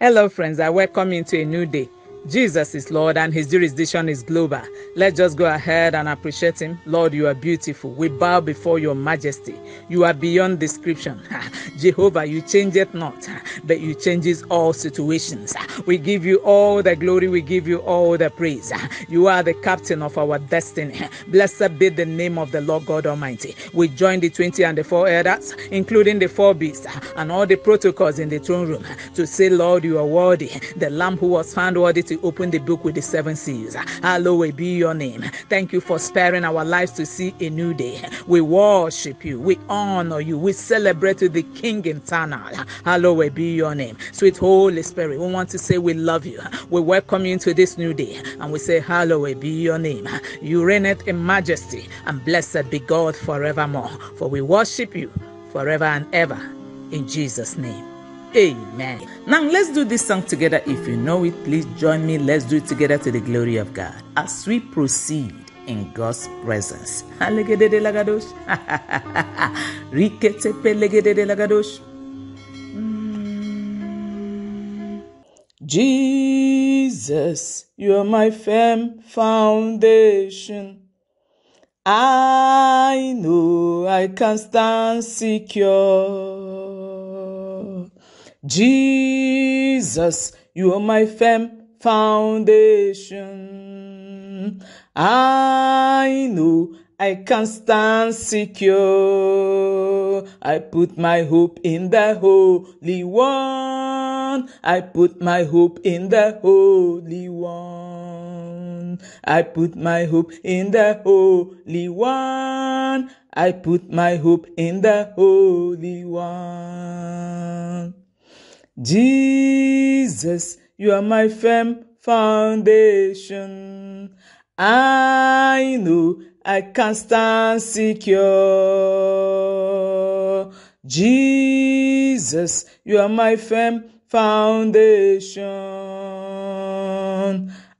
Hello, friends. I welcome you to a new day. Jesus is Lord and his jurisdiction is global. Let's just go ahead and appreciate him. Lord, you are beautiful. We bow before your majesty. You are beyond description. Jehovah, you change it not, but you changes all situations. We give you all the glory. We give you all the praise. You are the captain of our destiny. Blessed be the name of the Lord God Almighty. We join the 20 and the four elders, including the four beasts and all the protocols in the throne room to say, Lord, you are worthy. The lamb who was found worthy to open the book with the seven seals. Hallowed be your name. Thank you for sparing our lives to see a new day. We worship you. We honor you. We celebrate you, the King eternal. Hallowed be your name. Sweet Holy Spirit, we want to say we love you. We welcome you into this new day and we say, Hallowed be your name. You reigneth in majesty and blessed be God forevermore. For we worship you forever and ever. In Jesus' name. Amen. Now let's do this song together. If you know it, please join me. Let's do it together to the glory of God as we proceed in God's presence. Jesus, you are my firm foundation. I know I can stand secure. Jesus, you are my firm foundation. I know I can stand secure. I put my hope in the Holy One. I put my hope in the Holy One. I put my hope in the Holy One. I put my hope in the Holy One. Jesus, you are my firm foundation. I know I can stand secure. Jesus, you are my firm foundation.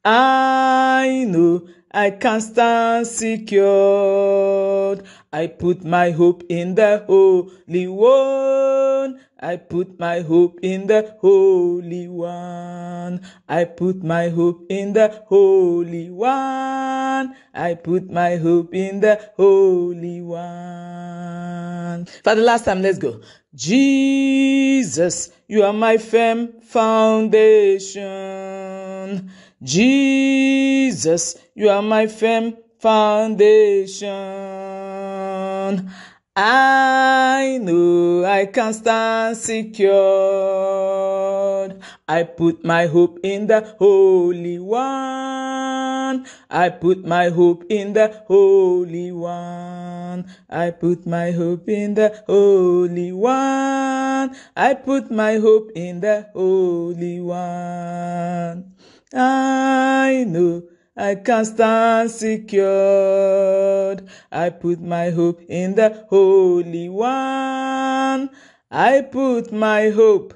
I know I can stand secured. I put my hope in the Holy One. I put my hope in the Holy One. I put my hope in the Holy One. I put my hope in the Holy One. For the last time, let's go. Jesus, you are my firm foundation. Jesus, you are my firm foundation. I know I can stand secured. I put my hope in the Holy One. I put my hope in the Holy One. I put my hope in the Holy One. I put my hope in the Holy One. I know I can stand secured. I put my hope in the Holy One. I put my hope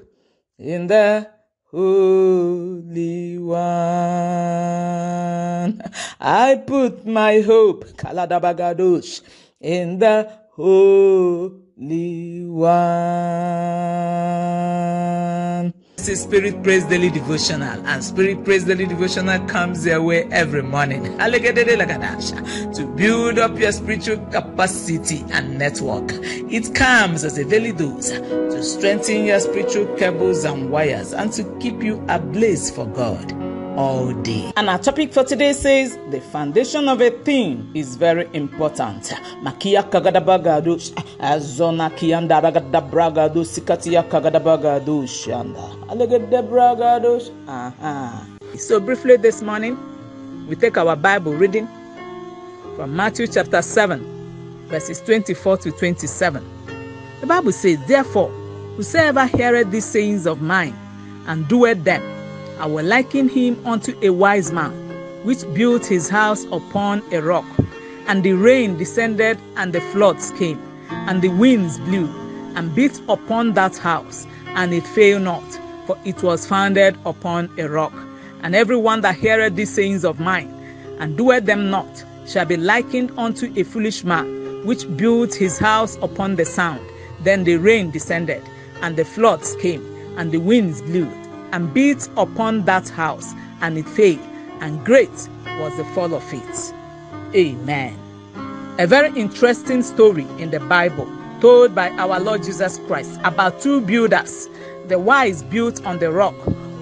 in the Holy One. I put my hope, Kaladabagadosh, in the Holy One. Spirit Praise Daily Devotional, and Spirit Praise Daily Devotional comes your way every morning to build up your spiritual capacity and network. It comes as a daily dose to strengthen your spiritual cables and wires and to keep you ablaze for God all day. And our topic for today says the foundation of a thing is very important. Makia kagadabagado azona kianda ragadabragado sikatia kagadabagado shanda. Alegadebragado. Aha. So briefly this morning, we take our Bible reading from Matthew chapter 7, verses 24 to 27. The Bible says, Therefore, whosoever heareth these sayings of mine and doeth them, I will liken him unto a wise man, which built his house upon a rock. And the rain descended, and the floods came, and the winds blew, and beat upon that house, and it failed not, for it was founded upon a rock. And every one that heareth these sayings of mine, and doeth them not, shall be likened unto a foolish man, which built his house upon the sand. Then the rain descended, and the floods came, and the winds blew and beat upon that house, and it failed, and great was the fall of it. Amen. A very interesting story in the Bible told by our Lord Jesus Christ about two builders. The wise built on the rock,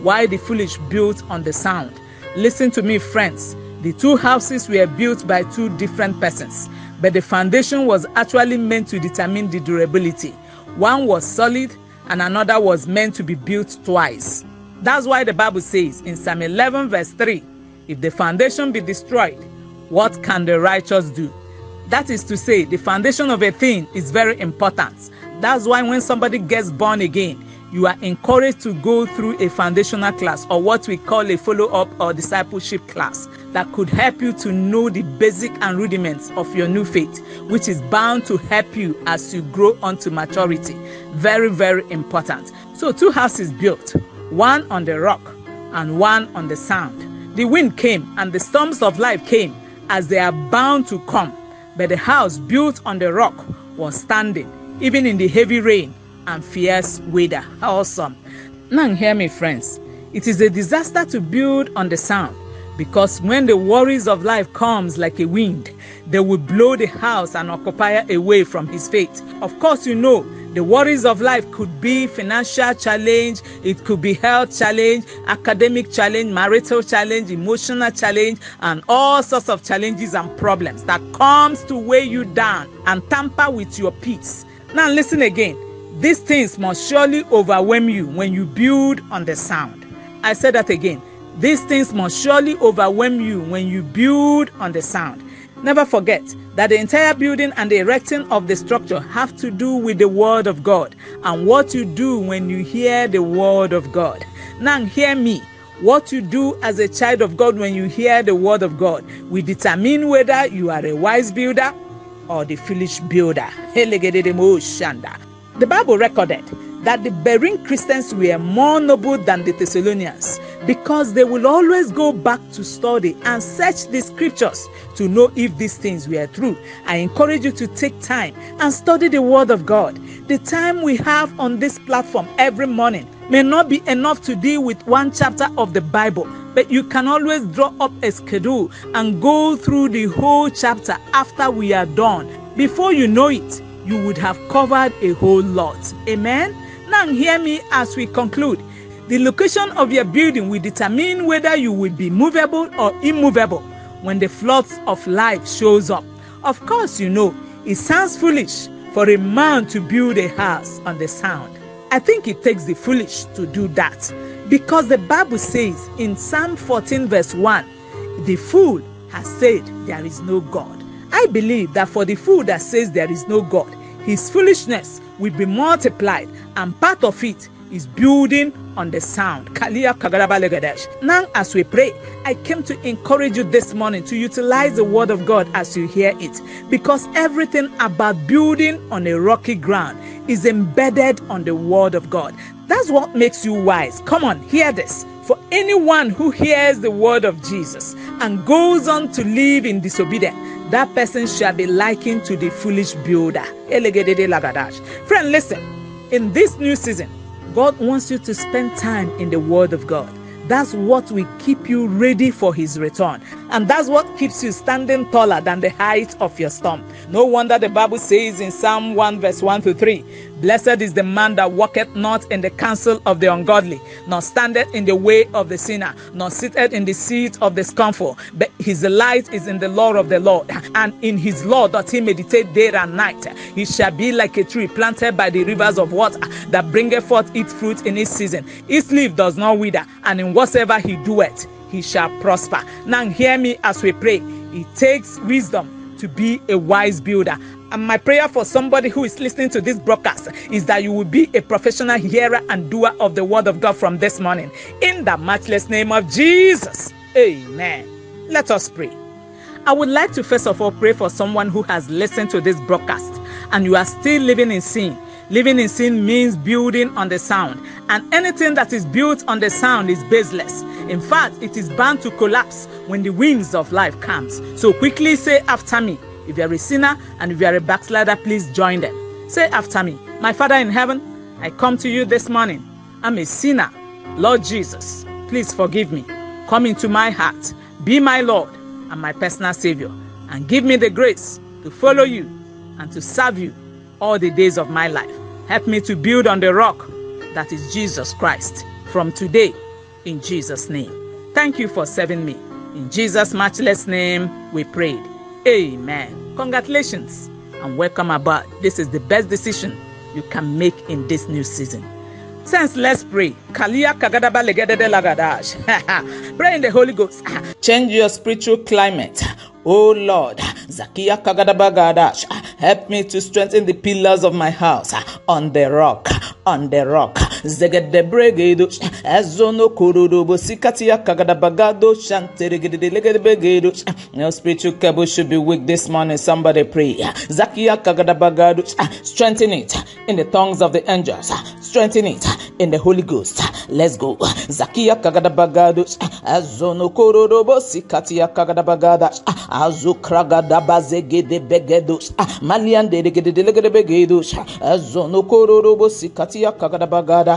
while the foolish built on the sound. Listen to me, friends. The two houses were built by two different persons, but the foundation was actually meant to determine the durability. One was solid, and another was meant to be built twice. That's why the Bible says in Psalm 11, verse 3 If the foundation be destroyed, what can the righteous do? That is to say, the foundation of a thing is very important. That's why when somebody gets born again, you are encouraged to go through a foundational class or what we call a follow up or discipleship class that could help you to know the basic and rudiments of your new faith, which is bound to help you as you grow onto maturity. Very, very important. So, two houses built, one on the rock and one on the sand. The wind came and the storms of life came as they are bound to come, but the house built on the rock was standing, even in the heavy rain and fierce weather. Awesome. Now, hear me, friends. It is a disaster to build on the sand because when the worries of life comes like a wind, they will blow the house and occupier away from his faith. Of course, you know the worries of life could be financial challenge, it could be health challenge, academic challenge, marital challenge, emotional challenge, and all sorts of challenges and problems that comes to weigh you down and tamper with your peace. Now listen again. These things must surely overwhelm you when you build on the sound. I said that again. These things must surely overwhelm you when you build on the sound. Never forget that the entire building and the erecting of the structure have to do with the Word of God and what you do when you hear the Word of God. Now, hear me. What you do as a child of God when you hear the Word of God will determine whether you are a wise builder or the foolish builder. The Bible recorded that the Berean Christians were more noble than the Thessalonians because they will always go back to study and search the scriptures to know if these things were true. I encourage you to take time and study the Word of God. The time we have on this platform every morning may not be enough to deal with one chapter of the Bible, but you can always draw up a schedule and go through the whole chapter after we are done. Before you know it, you would have covered a whole lot. Amen. Now, hear me as we conclude. The location of your building will determine whether you will be movable or immovable when the floods of life shows up. Of course, you know, it sounds foolish for a man to build a house on the sand. I think it takes the foolish to do that because the Bible says in Psalm 14, verse 1, the fool has said there is no God. I believe that for the fool that says there is no God, his foolishness will be multiplied, and part of it is building on the sound. Now, as we pray, I came to encourage you this morning to utilize the word of God as you hear it, because everything about building on a rocky ground is embedded on the word of God. That's what makes you wise. Come on, hear this. For anyone who hears the word of Jesus and goes on to live in disobedience, that person shall be likened to the foolish builder. Friend, listen. In this new season, God wants you to spend time in the Word of God. That's what will keep you ready for His return. And that's what keeps you standing taller than the height of your storm. No wonder the Bible says in Psalm 1, verse 1 to 3 Blessed is the man that walketh not in the counsel of the ungodly, nor standeth in the way of the sinner, nor sitteth in the seat of the scornful. But his delight is in the law of the Lord, and in his law doth he meditate day and night. He shall be like a tree planted by the rivers of water, that bringeth forth its fruit in its season. Its leaf does not wither, and in whatsoever he doeth, he shall prosper. Now hear me as we pray. It takes wisdom to be a wise builder. And my prayer for somebody who is listening to this broadcast is that you will be a professional hearer and doer of the word of God from this morning. In the matchless name of Jesus. Amen. Let us pray. I would like to first of all pray for someone who has listened to this broadcast and you are still living in sin. Living in sin means building on the sound, and anything that is built on the sound is baseless. In fact, it is bound to collapse when the winds of life comes. So quickly say after me. If you are a sinner and if you are a backslider, please join them. Say after me, My Father in heaven, I come to you this morning. I'm a sinner Lord Jesus, please forgive me. Come into my heart. Be my Lord and my personal Savior. And give me the grace to follow you and to serve you all the days of my life. Help me to build on the rock that is Jesus Christ from today in Jesus' name. Thank you for serving me. In Jesus' matchless name, we prayed. Amen. Congratulations and welcome aboard. This is the best decision you can make in this new season. Since let's pray. Kalia kagadaba. Pray in the Holy Ghost. Change your spiritual climate. Oh Lord, Zakia Kagadabagadash, help me to strengthen the pillars of my house on the rock, on the rock. Zegedebregedo, Ezono Kurudobo, Sikatia Kagadabagado, Shanteregedegedebegedo. No spiritual cable should be weak this morning. Somebody pray. Zakia Kagadabagado, strengthen it in the tongues of the angels, strengthen it in the Holy Ghost. Let's go. Zakia Kagadabagado, Ezono Kurudobo, Sikatia Kagadabagada azukragadabazegede begedos maliande regede begedos azono kororobo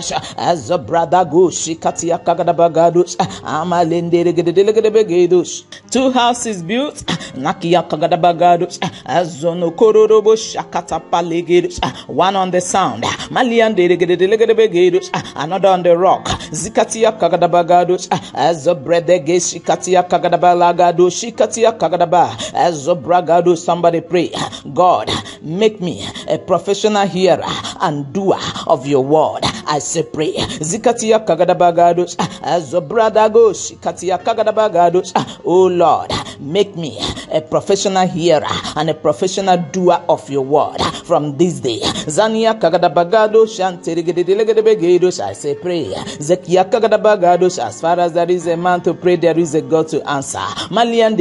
sikatia kagadabagadas azabradago shikatia kagadabagados amalende regede begedos two houses built nakia kagadabagados azono kororobo shakata palegedos one on the sound maliande regede begedos another on the rock zikatia kagadabagados azabredege shikatia kagadabalagados shikatia kagadabagados as bragado somebody pray. God make me a professional hearer and doer of your word. I say pray. Zikatia kagadabagados. As bradagosh katia kagadabagados. Oh lord make me a professional hearer and a professional doer of your word from this day zania kagadabagado shanterigedelegedebegeidos i say pray zekia kagadabagados as far as there is a man to pray there is a god to answer malian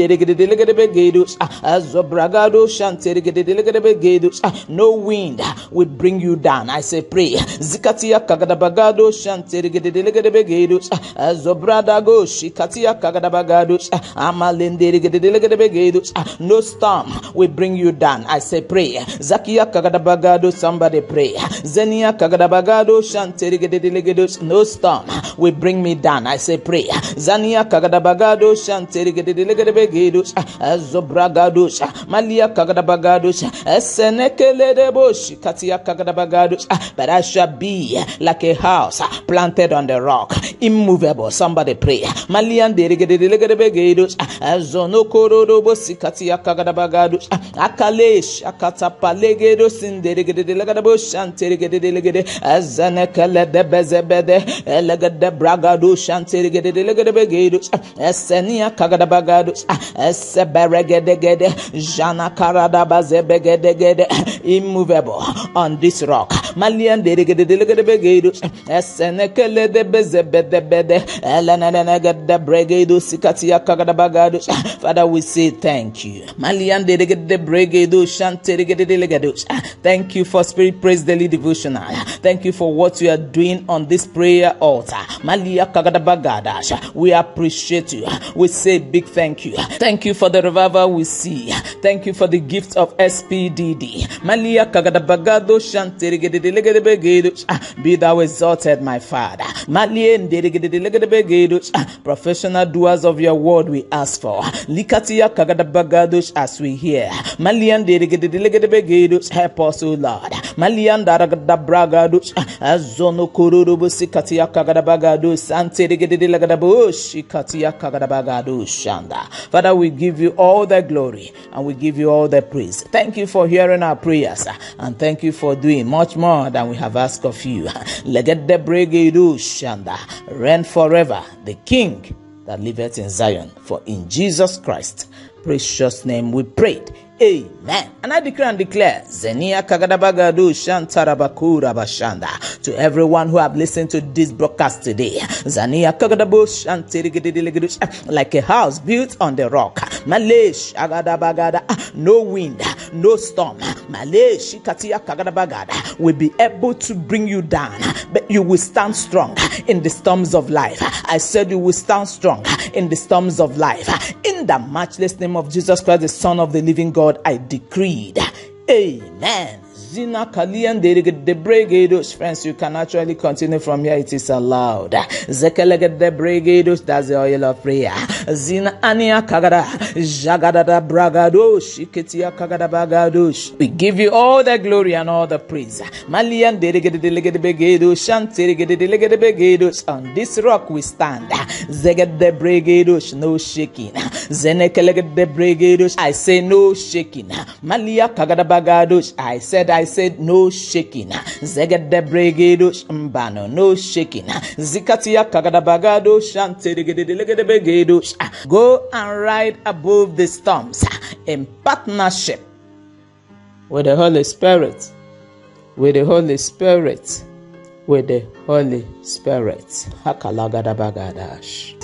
no wind will bring you down. I say pray. Zikatia kagadabagado shanterigedelegedebegedus azobradago shikatia kagadabagados amalenderegedegedebegedus no storm will bring you down. I say pray. Zakia kagadabagado somebody pray. Zenia kagadabagado shanterigedelegedus no storm will bring me down. I say pray. Zania kagadabagado shanterigedelegedebegedus azobragados malia kagadabagados esenekeledebosh katia kagadabagados but I shall be like a house planted on the rock immovable somebody pray malian deregedelegedebegedos azonokorodobosi katia kagadabagados akalesh akatapalegedos inderegedelegedebush anteregedelegede ezenekeledebezebede elegede bragados anteregedelegedbegedos esenia kagadabagados Seberegedegede, Jana Karadabazebegedegede, immovable on this rock. Malian delegedegedegedegedus, Esenekele de Bezebedebede, Elenegede Bregedo Sikatia Kagadabagadus. Father, we say thank you. Malian delegede Bregedo Shanteregedegedus. Thank you for Spirit Praise Daily Devotional. Thank you for what you are doing on this prayer altar. Malia Kagadabagadas. We appreciate you. We say big thank you. Thank you for the revival we see. Thank you for the gift of SPDD. Malia kagadabagado Be thou exalted, my Father. Professional doers of your word we ask for. As we hear. Help us, O Lord. Malian daragadabragados azono kururubu sikatia kagadabagados santerigedelegadabos shikatia kagadabagados shanda. Father, we give you all the glory and we give you all the praise. Thank you for hearing our prayers and thank you for doing much more than we have asked of you. Reign forever, the King that liveth in Zion. For in Jesus Christ, precious name, we prayed. Amen. And I declare and declare, Zenia Kagadabagadu Shantarabakura Bashanda. To everyone who have listened to this broadcast today, Zania Kagadabu Shantirigidiligidush, like a house built on the rock. Malesh Agadabagada, no wind, no storm. Malesh Katia Kagadabagada will be able to bring you down, but you will stand strong in the storms of life. I said you will stand strong in the storms of life. In the matchless name of Jesus Christ, the Son of the living God. I decreed. Amen. Zina Kalian de Bregados. Friends, you can actually continue from here. It is allowed. Zekelegede Bregados. That's the oil of prayer. Zina Ania Kagada. Jagadada Bragados. Iketia Kagada Bagados. We give you all the glory and all the praise. Malian Delegede Begados. Shantirigede Begados. On this rock we stand. Zegede Bregados. No shaking. Zenekelegede Bregados. I say no shaking. Malia Kagada Bagados. I said, I said no shaking. Zegede Bregados. Mbano. No shaking. Zikatia Kagada Bagados. Shantirigede Begados. Go and ride above the storms ah, in partnership with the Holy Spirit. With the Holy Spirit. With the Holy Spirit. Bagadash.